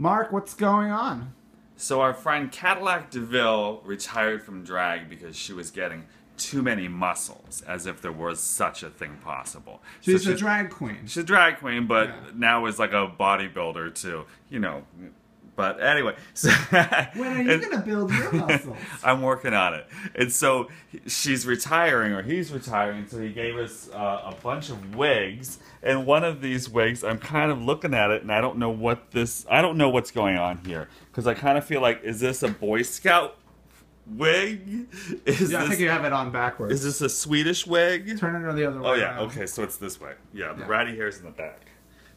Mark, what's going on? So our friend Cadillac DeVille retired from drag because she was getting too many muscles, as if there was such a thing possible. So She's a drag queen. She's a drag queen, but Yeah. now is like a bodybuilder too. You know. But anyway, so When are you and- gonna build your muscles? I'm working on it. And so she's retiring, or he's retiring. So he gave us uh, a bunch of wigs. And one of these wigs, I'm kind of looking at it, and I don't know what this. I don't know what's going on here because I kind of feel like, is this a Boy Scout wig? Is yeah, I this think you have it on backwards. is this a Swedish wig? Turn it on the other way. Oh yeah, around. okay, so it's this way. Yeah, the Yeah. ratty hair's in the back.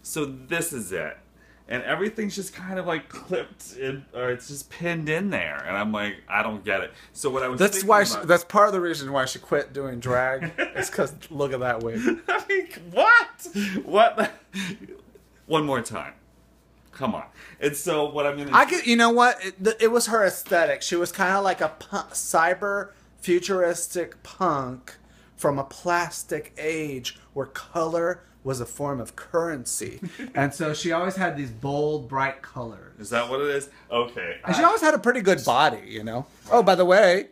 So this is it. And everything's just kind of like clipped in, or it's just pinned in there. And I'm like, I don't get it. So what I was That's why. She, about- that's part of the reason why she quit doing drag. it's because look at that wig. I mean, what? What? One more time. Come on. And so what I'm gonna I could. You know what? It, it was her aesthetic. She was kind of like a pu- cyber futuristic punk from a plastic age where color was a form of currency. And so she always had these bold, bright colors. Is that what it is? Okay. And she always had a pretty good body, you know. Oh, by the way,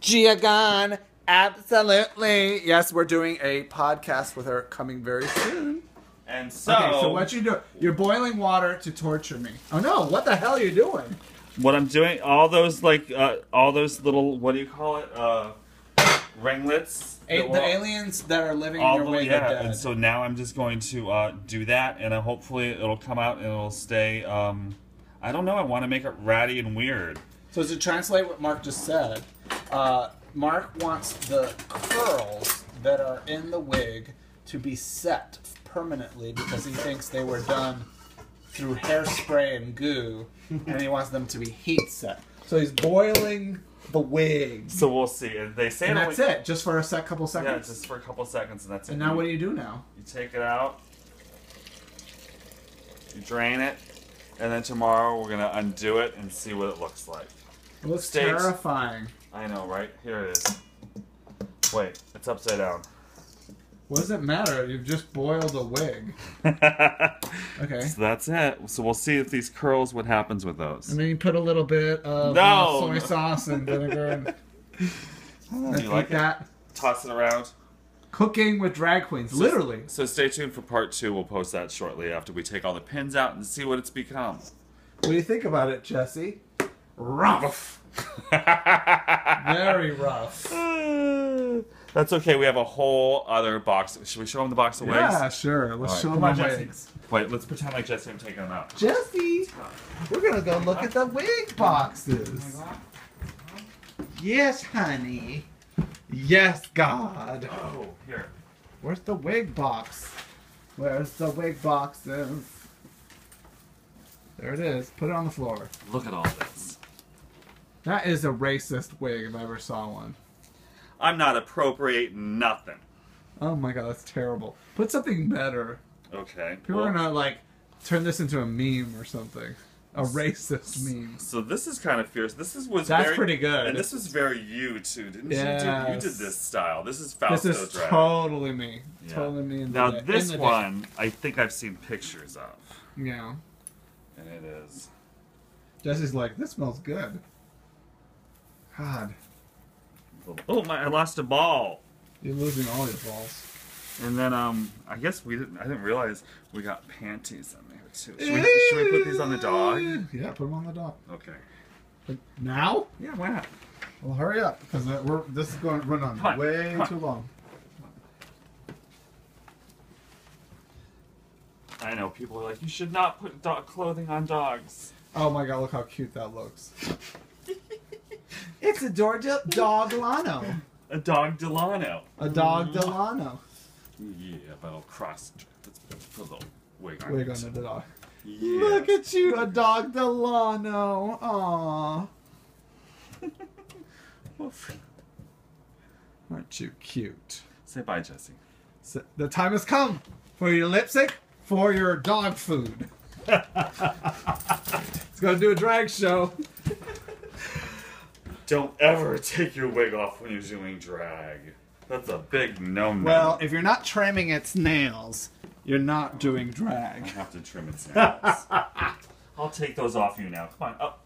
Gia Gunn, absolutely. Yes, we're doing a podcast with her coming very soon. And so, Okay, so what you do? You're boiling water to torture me. Oh no! What the hell are you doing? what I'm doing, all those like, uh, all those little, what do you call it? Uh, ringlets. A- the will- aliens that are living in your the, wig yeah, are dead. and so now I'm just going to uh, do that, and uh, hopefully it'll come out and it'll stay. Um, I don't know. I want to make it ratty and weird. So to translate what Mark just said, uh, Mark wants the curls that are in the wig to be set permanently because he thinks they were done through hairspray and goo, and he wants them to be heat set. So he's boiling the wigs. So we'll see. And they say And that's only- it, just for a sec, couple seconds. Yeah, just for a couple seconds, and that's it. and now what do you do now? You take it out, you drain it, and then tomorrow we're gonna undo it and see what it looks like. It looks Stage. terrifying. I know, right? Here it is. Wait, it's upside down. What does it matter? You've just boiled a wig. Okay. So that's it. So we'll see if these curls, what happens with those. And then you put a little bit of No. soy sauce and vinegar and Do you eat like it? that. Toss it around. Cooking with drag queens, literally. So stay tuned for part two. We'll post that shortly after we take all the pins out and see what it's become. What do you think about it, Jesse? Rough. Very rough. That's okay. We have a whole other box. Should we show them the box of wigs? Yeah, sure. Let's All right, show them on, the Jesse. wigs. Wait, let's pretend like Jesse I'm taking them out. Jesse, we're gonna go look at the wig boxes. Yes, honey. Yes, God. Oh, here. Where's the wig box? Where's the wig boxes? There it is. Put it on the floor. Look at all this. That is a racist wig if I ever saw one. I'm not appropriating nothing. Oh my god, that's terrible. Put something better. Okay. People well, are gonna like turn this into a meme or something. A racist meme. So this is kind of fierce. This is was That's very, pretty good. And this was very you too, didn't you? Do, you did this style. This is Fausto This is totally me. Yeah. Totally me. Now day- this the day. one, I think I've seen pictures of, Yeah. and it is. Jesse's like, this smells good. God, Oh my! I lost a ball. you're losing all your balls. And then um, I guess we didn't. I didn't realize we got panties in there too. Should we, should we put these on the dog? Yeah, put them on the dog. Okay. Like, now? Yeah, why not? Well, hurry up because we're this is going to run on on, way on. too long. I know people are like, you should not put dog clothing on dogs. Oh my god, look how cute that looks. It's a dog dog Delano. A dog Delano. A dog mm-hmm. Delano. Yeah, but I'll cross. Let's put a little wig on it. on the dog. Yeah. Look at you, a dog Delano. Aww. Aren't you cute? Say bye, Jesse. So the time has come for your lipstick for your dog food. it's gonna do a drag show. Don't ever take your wig off when you're doing drag. That's a big no-no. Well, if you're not trimming its nails, you're not doing drag. I have to trim its nails. I'll take those off you now. Come on, up.